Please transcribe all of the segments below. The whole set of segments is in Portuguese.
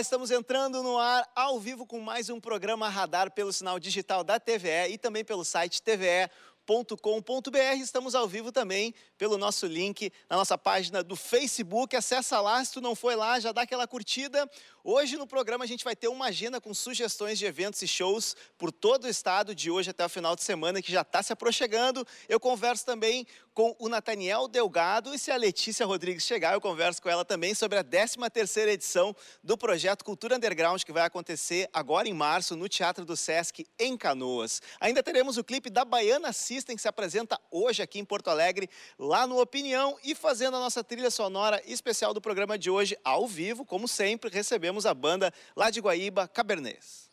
Estamos entrando no ar ao vivo com mais um programa Radar pelo sinal digital da TVE e também pelo site tve.com.br. Estamos ao vivo também pelo nosso link na nossa página do Facebook. Acessa lá, se tu não foi lá, já dá aquela curtida. Hoje no programa a gente vai ter uma agenda com sugestões de eventos e shows por todo o estado de hoje até o final de semana que já está se aproximando. Eu converso também com o Nathaniel Delgado e se a Letícia Rodrigues chegar, eu converso com ela também sobre a 13ª edição do projeto Cultura Underground que vai acontecer agora em março no Teatro do Sesc em Canoas. Ainda teremos o clipe da Baiana System que se apresenta hoje aqui em Porto Alegre, lá no Opinião e fazendo a nossa trilha sonora especial do programa de hoje ao vivo, como sempre, recebemos a banda lá de Guaíba, Cabernês.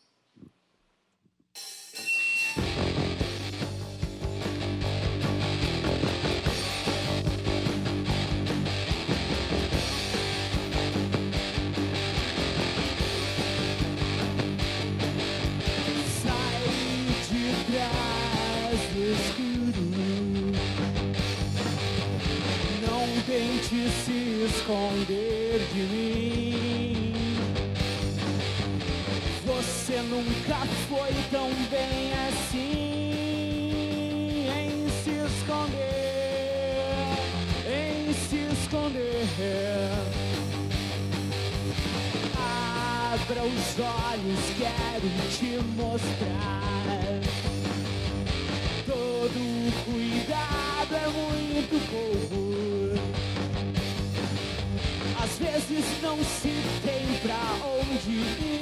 Tente se esconder de mim. Você nunca foi tão bem assim em se esconder, em se esconder. Abra os olhos, quero te mostrar. Todo cuidado é muito pouco. Vezes não se tem pra onde ir.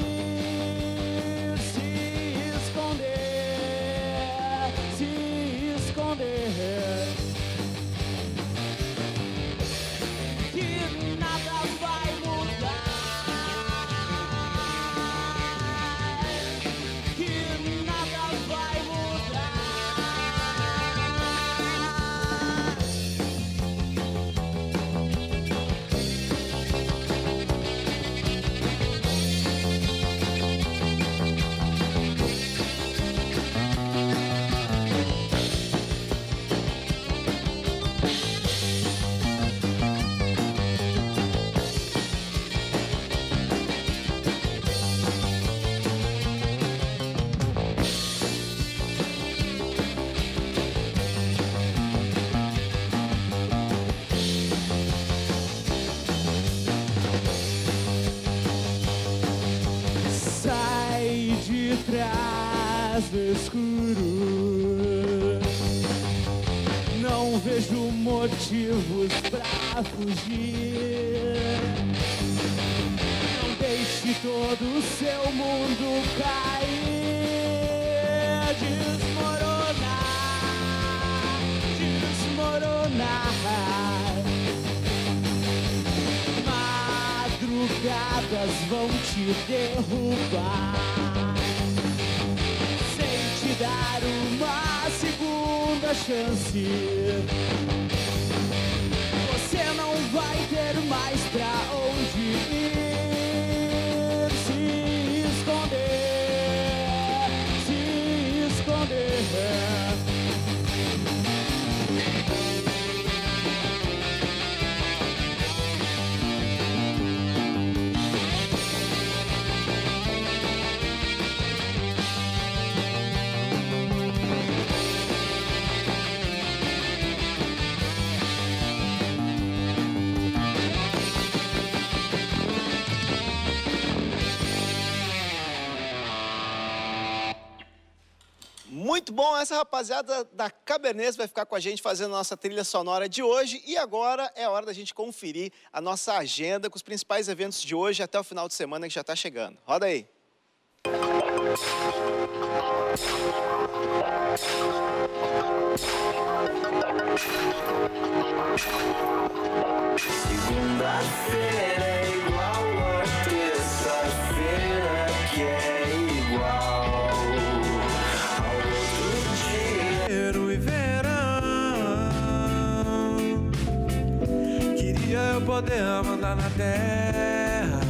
Motivos pra fugir. Não deixe todo o seu mundo cair, desmoronar, desmoronar. Madrugadas vão te derrubar Sem te dar uma segunda chance vai ter mais pra onde ir bom, essa rapaziada da Cabernês vai ficar com a gente fazendo a nossa trilha sonora de hoje. E agora é hora da gente conferir a nossa agenda com os principais eventos de hoje até o final de semana que já está chegando. Roda aí. Segunda-feira poder mandar na terra.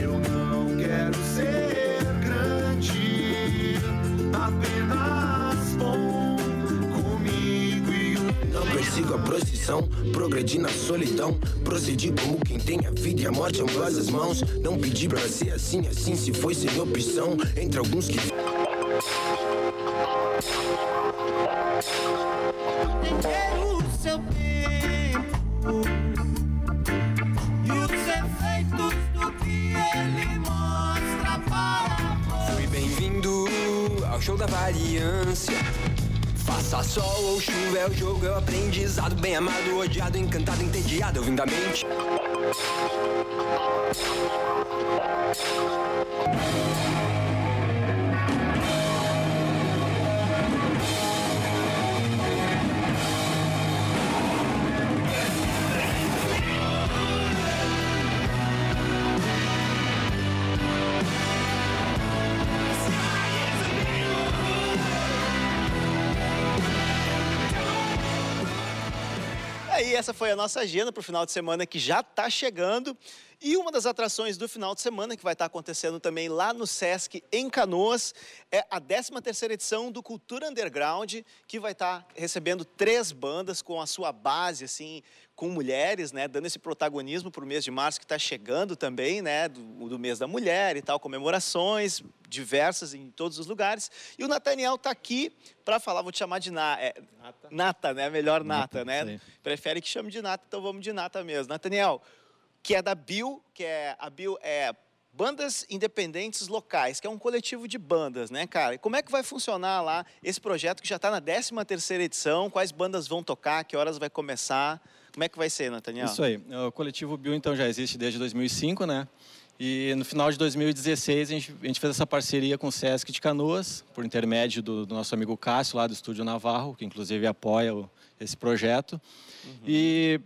Eu não quero ser grande, apenas bom comigo e o Não persigo a procissão. Progredi na solidão, procedi como quem tem a vida e a morte em ambas as mãos. Não pedi pra ser assim, assim se foi sem opção. Entre alguns que show da variância. Faça sol ou chuva, é o jogo, é o aprendizado. Bem amado, odiado, encantado, entediado, eu vim da mente. Foi a nossa agenda para o final de semana que já está chegando. E uma das atrações do final de semana, que vai estar acontecendo também lá no Sesc, em Canoas, é a 13ª edição do Cultura Underground, que vai estar recebendo três bandas com a sua base, assim, com mulheres, né, dando esse protagonismo para o mês de março, que está chegando também, né, do, do mês da mulher e tal, comemorações diversas em todos os lugares. E o Nathaniel está aqui para falar, vou te chamar de na, é, Nata. né, melhor Nata, Nata, né? aí. Prefere que chame de Nata, então vamos de Nata mesmo. Nathaniel, que é da Bill, que é a Bill é Bandas Independentes Locais, que é um coletivo de bandas, né, cara? E como é que vai funcionar lá esse projeto que já está na 13ª edição? Quais bandas vão tocar? Que horas vai começar? Como é que vai ser, Nathaniel? Isso aí. O coletivo Bill, então, já existe desde 2005, né? E no final de 2016, a gente, a gente fez essa parceria com o Sesc de Canoas, por intermédio do, do nosso amigo Cássio, lá do Estúdio Navarro, que inclusive apoia o- esse projeto. E e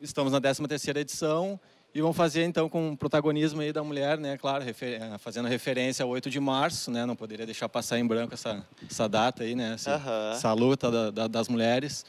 estamos na 13ª edição e vamos fazer, então, com o protagonismo aí da mulher, né? Claro, refer- eh, fazendo referência ao 8 de março, né? Não poderia deixar passar em branco essa, essa data aí, né? Essa, essa luta da- da- das mulheres.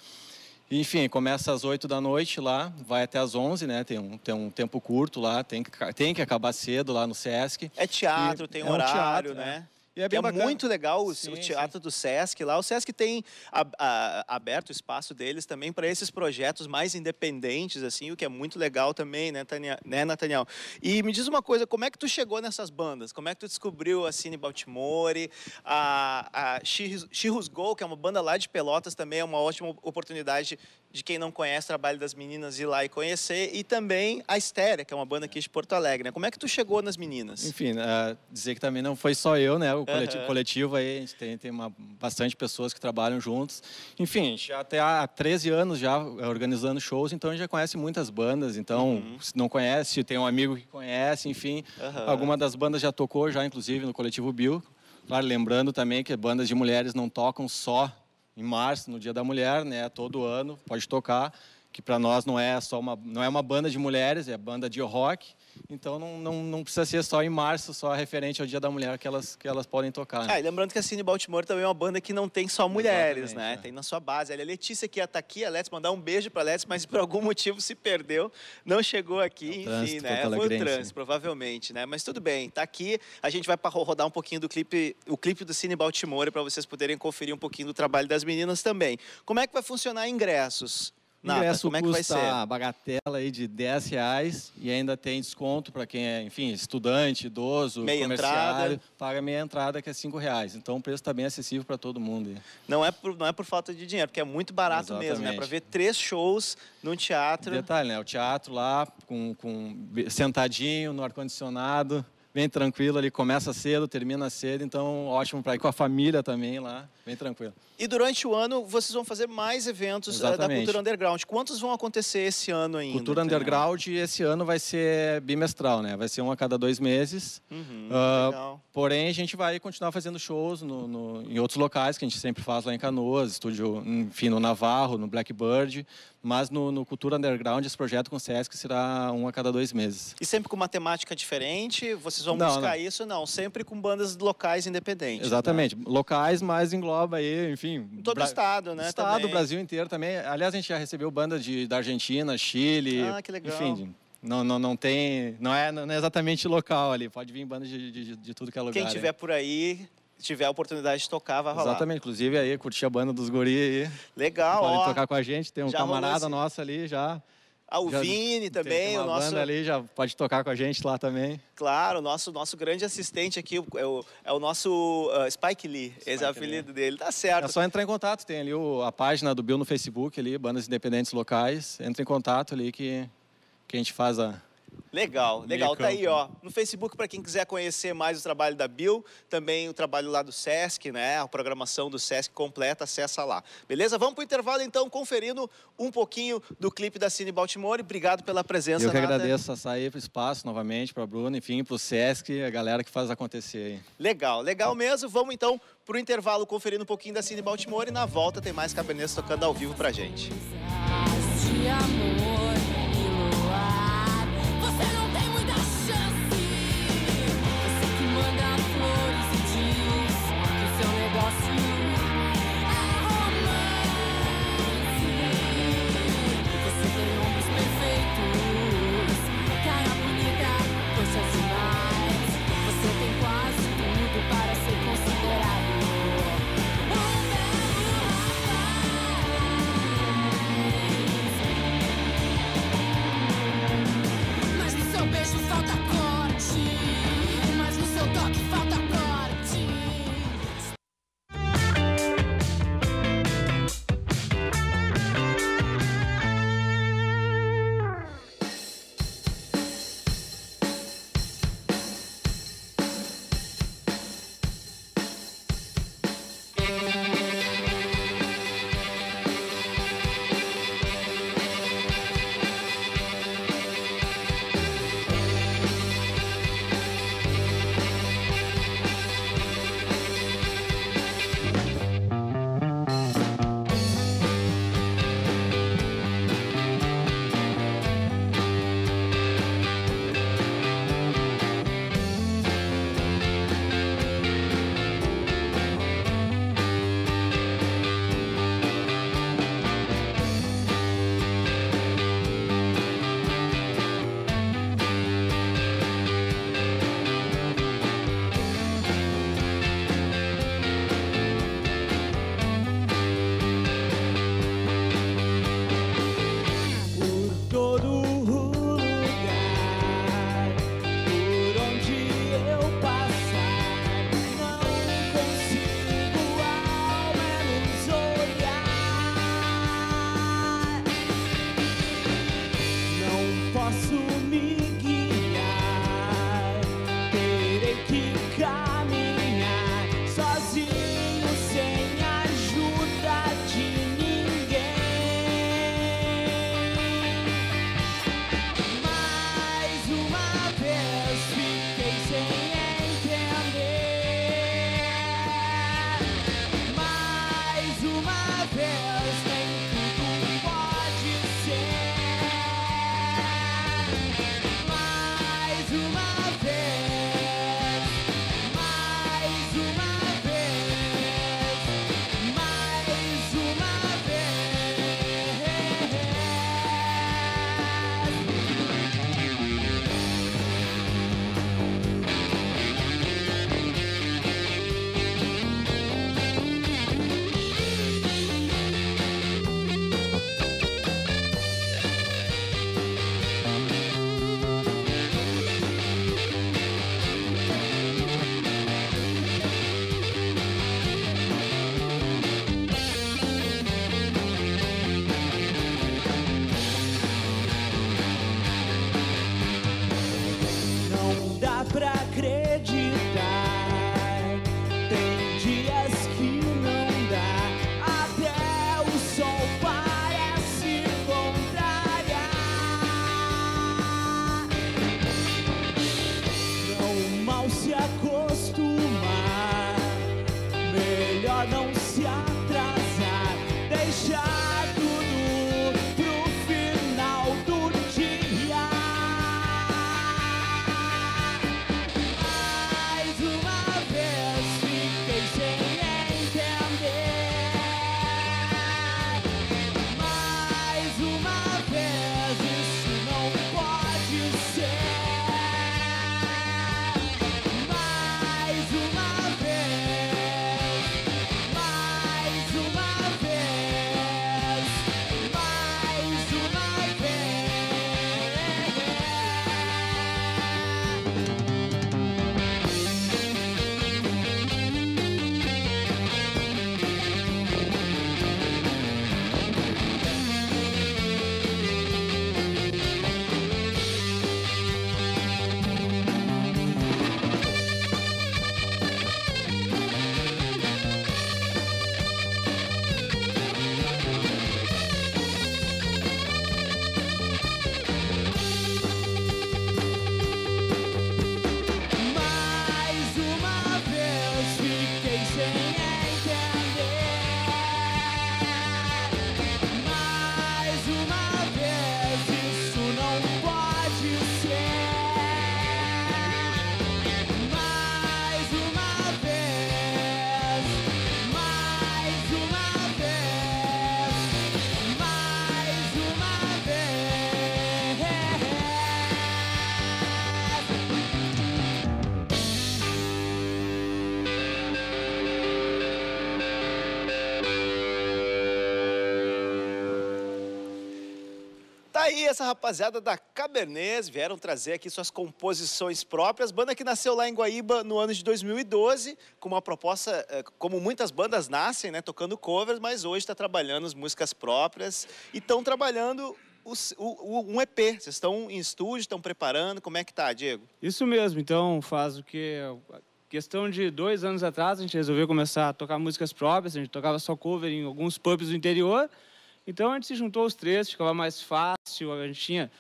Enfim, começa às 8 da noite lá, vai até às 11, né? Tem um, tem um tempo curto lá, tem que, tem que acabar cedo lá no Sesc. É teatro, E tem é um horário, teatro, né? E é Que bem é bacana. muito legal o, o Sim, teatro do Sesc lá. O Sesc tem a- a- aberto o espaço deles também para esses projetos mais independentes, assim, o que é muito legal também, né, Tania, né, Nathaniel? E me diz uma coisa, como é que tu chegou nessas bandas? Como é que tu descobriu a Cine Baltimore, a, a She, She Who's Go, que é uma banda lá de Pelotas, também é uma ótima oportunidade de quem não conhece o trabalho das meninas ir lá e conhecer, e também a Estéria, que é uma banda aqui de Porto Alegre. né? Como é que tu chegou nas meninas? Enfim, eh, dizer que também não foi só eu, né? O coletivo, Aham. coletivo aí, a gente tem, tem uma, bastante pessoas que trabalham juntos. Enfim, a gente já até há 13 anos já eh, organizando shows, então a gente já conhece muitas bandas. Então, se não conhece, tem um amigo que conhece, enfim. Uhum. Alguma das bandas já tocou já, inclusive, no coletivo Bill. Claro, lembrando também que bandas de mulheres não tocam só em março, no Dia da Mulher, né? Todo ano pode tocar, que para nós não é só uma não é uma banda de mulheres, é banda de rock. Então não, não, não precisa ser só em março, só referente ao Dia da Mulher que elas que elas podem tocar. né? Ah, lembrando que a Cine Baltimore também é uma banda que não tem só mulheres, Exatamente, né? é. Tem na sua base. A Letícia que ia estar aqui, a Let's mandar um beijo para a Let's, mas por algum motivo se perdeu, não chegou aqui, É enfim, né? Foi o trânsito, provavelmente, né? Mas tudo bem, tá aqui. A gente vai para rodar um pouquinho do clipe, o clipe do Cine Baltimore para vocês poderem conferir um pouquinho do trabalho das meninas também. Como é que vai funcionar ingressos? Nata, Ingresso como é que vai custa ser? a bagatela aí de 10 reais e ainda tem desconto para quem é, enfim, estudante, idoso, Meia comerciário, entrada. paga meia entrada que é 5 reais. Então o preço está bem acessível para todo mundo. Não é por, não é por falta de dinheiro, porque é muito barato mesmo, né? Exatamente. Para ver três shows num teatro. Detalhe, né? O teatro lá, com, com sentadinho, no ar-condicionado, bem tranquilo ali, começa cedo, termina cedo, então ótimo para ir com a família também lá, bem tranquilo. E durante o ano vocês vão fazer mais eventos eh, da Exatamente. Cultura Underground. Quantos vão acontecer esse ano ainda? Cultura? Underground esse ano vai ser bimestral, né? Vai ser um a cada dois meses. Uhum, Ah, legal. Porém, a gente vai continuar fazendo shows no, no- em outros locais que a gente sempre faz lá em Canoas, estúdio, enfim, no Navarro, no Blackbird. Mas no, no Cultura Underground, esse projeto com o Sesc será um a cada dois meses. E sempre com uma temática diferente? Vocês vão Não, buscar não. isso? Não, sempre com bandas locais independentes. Exatamente. Locais, mas engloba aí, enfim. Todo o estado, né? Estado, também. Brasil inteiro também. Aliás, a gente já recebeu banda de, da Argentina, Chile. Ah, que legal. Enfim, não, não, não tem. Não é, não é exatamente local ali. Pode vir banda de, de, de tudo que é lugar. Quem tiver por aí, tiver a oportunidade de tocar, vai rolar. Exatamente, inclusive aí, curtir a banda dos guri aí. Legal, Podem ó. tocar com a gente, tem um já camarada nosso ali já. O já Vini também, o nosso, banda ali já pode tocar com a gente lá também. claro, o nosso, nosso grande assistente aqui, é o, é o nosso ah, Spike Lee, esse é o apelido dele, tá certo. É só entrar em contato, tem ali o- a página do Bill no Facebook ali, bandas independentes locais. Entra em contato ali que, que a gente faz a. Legal, legal. Meio Tá aí, campo, ó. No Facebook, para quem quiser conhecer mais o trabalho da Bill, também o trabalho lá do Sesc, né? A programação do Sesc completa, acessa lá. Beleza? Vamos pro intervalo, então, conferindo um pouquinho do clipe da Cine Baltimore. Obrigado pela presença, Eu que agradeço a sair para o espaço novamente, para a Bruna, enfim, para o Sesc, a galera que faz acontecer aí. Legal, legal mesmo. Vamos então pro intervalo conferindo um pouquinho da Cine Baltimore e na volta tem mais Cabernet tocando ao vivo pra gente. de amor dá pra aí essa rapaziada da Cabernet vieram trazer aqui suas composições próprias. Banda que nasceu lá em Guaíba no ano de 2012, com uma proposta, eh, como muitas bandas nascem, né, tocando covers, mas hoje está trabalhando as músicas próprias e estão trabalhando o- o- um EP. Vocês estão em estúdio, estão preparando. Como é que tá, Diego? Isso mesmo, então faz o que? Questão de dois anos atrás, a gente resolveu começar a tocar músicas próprias, a gente tocava só cover em alguns pubs do interior. Então a gente se juntou os três, ficava mais fácil, a gente tinha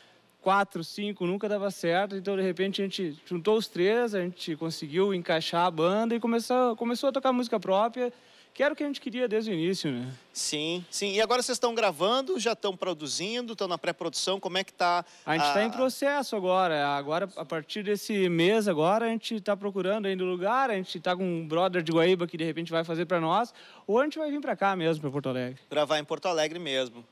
quatro, cinco, nunca dava certo. Então de repente a gente juntou os três, a gente conseguiu encaixar a banda e começou, começou a tocar música própria, que era o que a gente queria desde o início, né? Sim, sim. E agora vocês estão gravando, já estão produzindo, estão na pré-produção. Como é que tá? A gente está em processo agora. Agora, a partir desse mês agora, a gente está procurando ainda o lugar. A gente está com um brother de Guaíba que de repente vai fazer para nós. Ou a gente vai vir para cá mesmo, para Porto Alegre. gravar em Porto Alegre mesmo.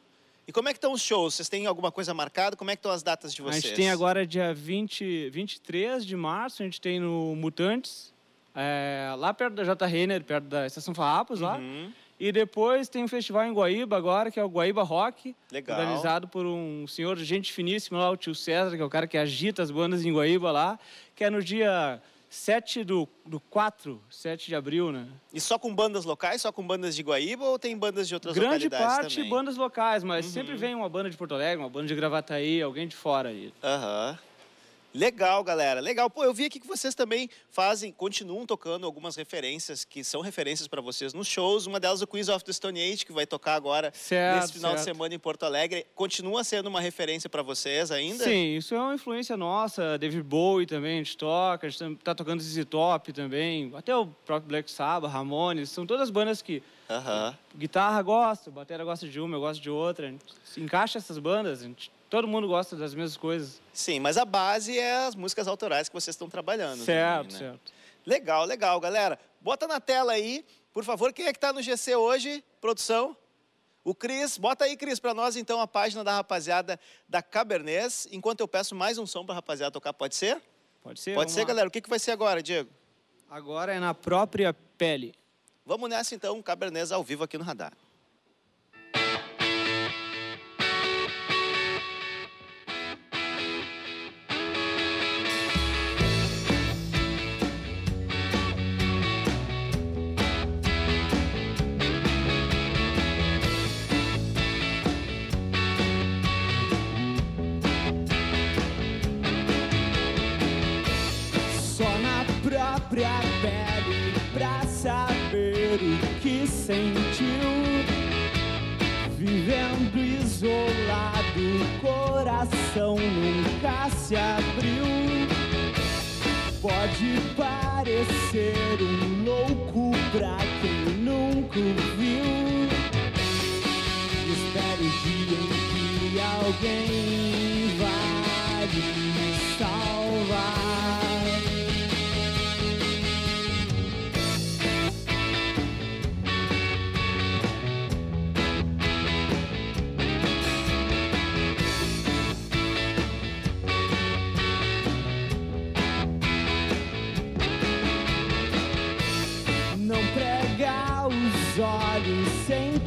E como é que estão os shows? Vocês têm alguma coisa marcada? Como é que estão as datas de A vocês? gente tem agora dia 20, 23 de março, a gente tem no Mutantes, é, lá perto da J. Renner, perto da Estação Farrapos lá. Uhum. E depois tem um festival em Guaíba agora, que é o Guaíba Rock. Legal. Organizado por um senhor, gente finíssima lá, o tio César, que é o cara que agita as bandas em Guaíba lá. Que é no dia 7 do, do 4, 7 de abril, né? E só com bandas locais, só com bandas de Guaíba ou tem bandas de outras Grande localidades parte também? bandas locais, mas Uhum. sempre vem uma banda de Porto Alegre, uma banda de Gravataí, alguém de fora aí. Aham. Legal, galera. Legal. Pô, eu vi aqui que vocês também fazem, continuam tocando algumas referências que são referências para vocês nos shows. Uma delas, o Queens of the Stone Age, que vai tocar agora Certo, nesse final de certo. semana em Porto Alegre. Continua sendo uma referência para vocês ainda? Sim, isso é uma influência nossa. David Bowie também a gente toca, a gente tá tocando ZZ Top também, até o próprio Black Sabbath, Ramones, são todas bandas que Aham. guitarra gosta, batera gosta de uma, eu gosto de outra. A gente se encaixa essas bandas, a gente- todo mundo gosta das mesmas coisas. Sim, mas a base é as músicas autorais que vocês estão trabalhando. certo, também, né? certo. Legal, legal, galera. Bota na tela aí, por favor, quem é que tá no GC hoje? Produção? O Cris, bota aí, Cris, para nós então a página da rapaziada da Cabernet, enquanto eu peço mais um som pra rapaziada tocar, pode ser? Pode ser? pode ser, lá. galera. O que, que vai ser agora, Diego? Agora é na própria pele. Vamos nessa então, Cabernet ao vivo aqui no Radar. Coração nunca se abriu. Pode parecer um louco pra quem nunca viu. Espere o dia em que alguém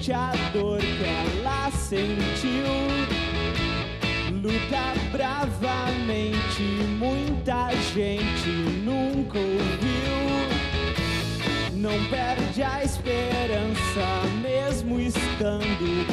sente a dor que ela sentiu. Luta bravamente, muita gente nunca ouviu. Não perde a esperança, mesmo estando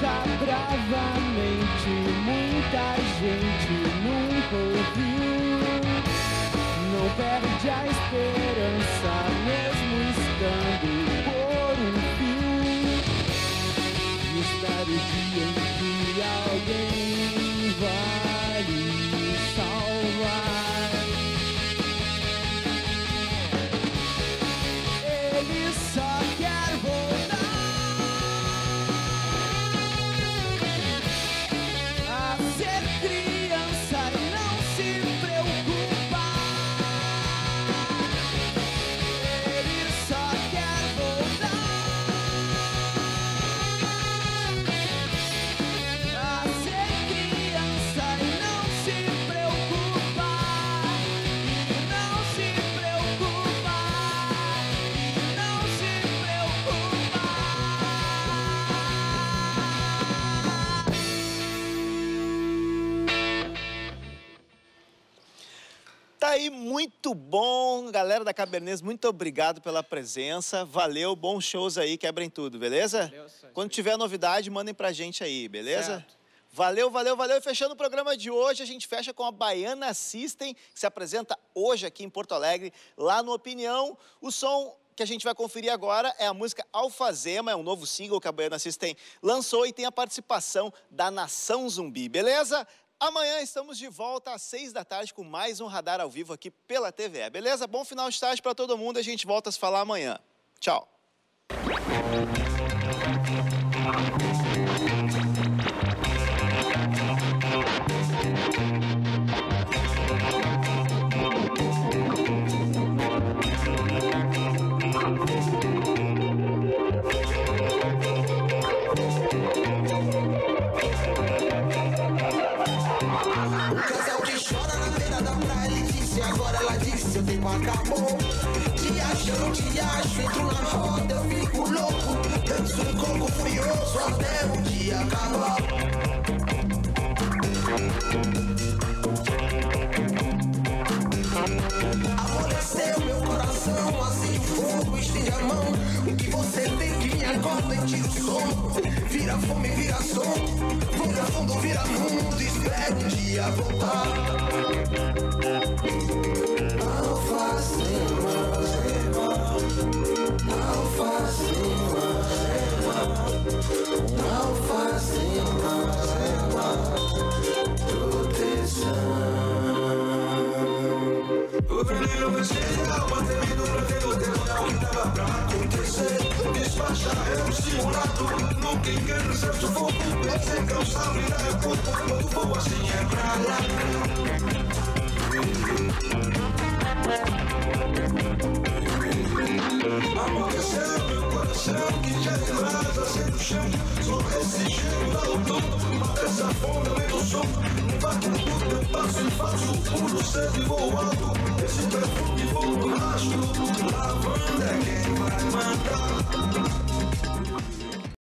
Luta bravamente, muita gente nunca ouviu. Não perde a esperança, mesmo estando por um fio. E espera o Tá aí, muito bom. Galera da Cabernês, muito obrigado pela presença. Valeu, bons shows aí, quebrem tudo, beleza? Valeu. Quando tiver novidade, mandem pra gente aí, beleza? Certo. Valeu, valeu, valeu. E fechando o programa de hoje, a gente fecha com a Baiana System, que se apresenta hoje aqui em Porto Alegre, lá no Opinião. O som que a gente vai conferir agora é a música Alfazema, é um novo single que a Baiana System lançou e tem a participação da Nação Zumbi, beleza? Amanhã estamos de volta às seis da tarde com mais um Radar ao vivo aqui pela TVE, beleza? Bom final de tarde para todo mundo, a gente volta a se falar amanhã. Tchau. Amoleceu meu coração, assim o fogo estende a mão. O que você tem que me acorda e tira o som. Vira fome, vira som. Vira fundo, vira mundo. Espero um dia voltar. Alfazema, alfazema, O vai chegar, mas temido pra ter o tempo que tava pra acontecer. Despachar é um simulado, não quem quer o seu sufoco. É sem cansar, virar é pouco, quando for assim é pra lá. Amoleceu meu coração, que já tem brasa, no chão. Só esse cheiro dá o tom, mata essa fome, além do som. Um vácuo curto, eu passo e faço, pulo, sempre vou. Esse perfume vou pro rastro Lavanda quem vai mandar